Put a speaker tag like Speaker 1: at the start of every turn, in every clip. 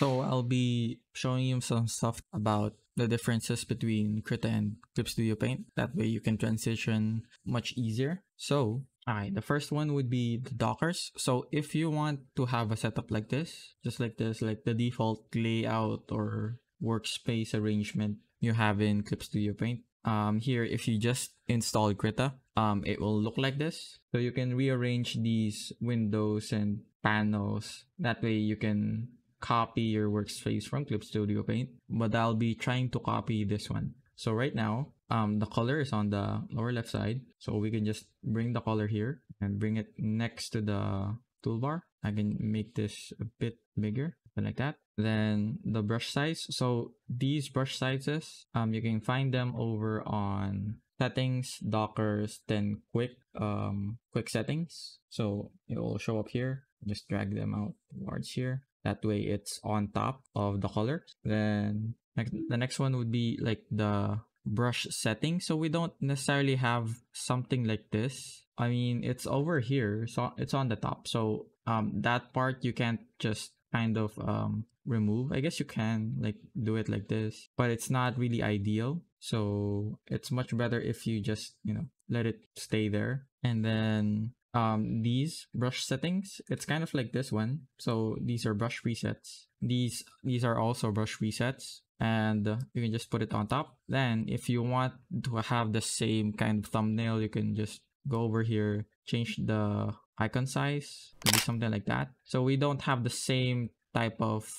Speaker 1: So I'll be showing you some stuff about the differences between Krita and Clip Studio Paint. That way you can transition much easier. So Alright, the first one would be the Dockers. So if you want to have a setup like this, just like this, like the default layout or workspace arrangement you have in Clip Studio Paint, um, here if you just install Krita, um, it will look like this. So you can rearrange these windows and panels. That way you can copy your workspace from Clip Studio Paint. But I'll be trying to copy this one. So right now, um, the color is on the lower left side. So we can just bring the color here and bring it next to the toolbar. I can make this a bit bigger like that. Then the brush size. So these brush sizes, um, you can find them over on settings, dockers, then quick, um, quick settings. So it will show up here. Just drag them out towards here. That way it's on top of the color. Then the next one would be like the brush setting. So we don't necessarily have something like this. I mean, it's over here. So it's on the top. So um, that part you can't just kind of um, remove. I guess you can like do it like this, but it's not really ideal. So it's much better if you just, you know, let it stay there. And then um, these brush settings, it's kind of like this one. So these are brush presets. These, these are also brush presets and you can just put it on top. Then if you want to have the same kind of thumbnail, you can just go over here, change the icon size to be something like that. So we don't have the same type of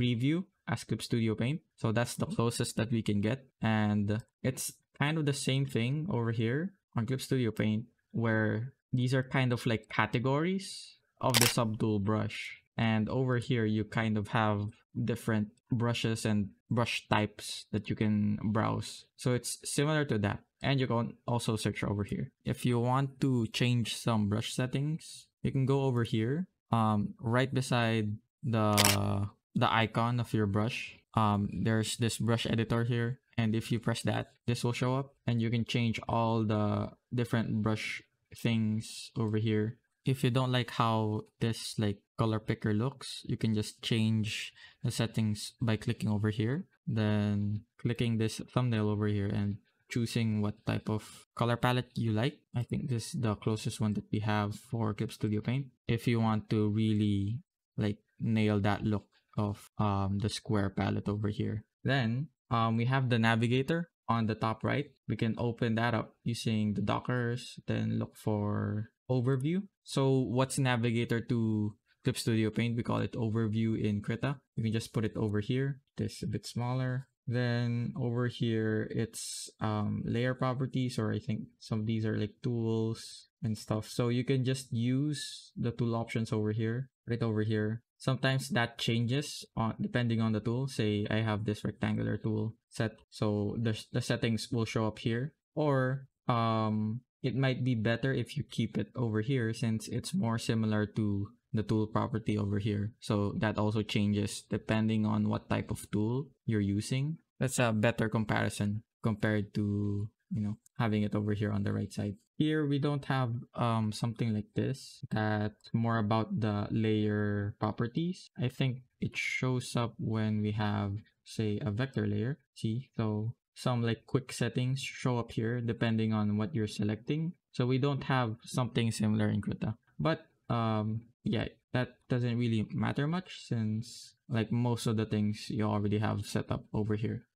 Speaker 1: preview as Clip Studio Paint. So that's the closest that we can get. And it's kind of the same thing over here on Clip Studio Paint where these are kind of like categories of the subtool brush. And over here, you kind of have different brushes and brush types that you can browse. So it's similar to that. And you can also search over here. If you want to change some brush settings, you can go over here, um, right beside the the icon of your brush. Um, there's this brush editor here. And if you press that, this will show up and you can change all the different brush things over here. If you don't like how this like color picker looks, you can just change the settings by clicking over here. Then clicking this thumbnail over here and choosing what type of color palette you like. I think this is the closest one that we have for Clip Studio Paint. If you want to really like nail that look of um, the square palette over here. Then um, we have the navigator on the top right. We can open that up using the dockers, then look for overview. So what's navigator to Clip Studio Paint? We call it overview in Krita. You can just put it over here. This a bit smaller. Then over here, it's um, layer properties, or I think some of these are like tools and stuff. So you can just use the tool options over here, right over here. Sometimes that changes on depending on the tool. Say I have this rectangular tool set, so the, the settings will show up here. Or um, it might be better if you keep it over here since it's more similar to the tool property over here. So that also changes depending on what type of tool you're using. That's a better comparison compared to, you know, having it over here on the right side. Here we don't have um, something like this that's more about the layer properties. I think it shows up when we have say a vector layer. See, so some like quick settings show up here depending on what you're selecting. So we don't have something similar in Krita. But um, yeah, that doesn't really matter much since like most of the things you already have set up over here.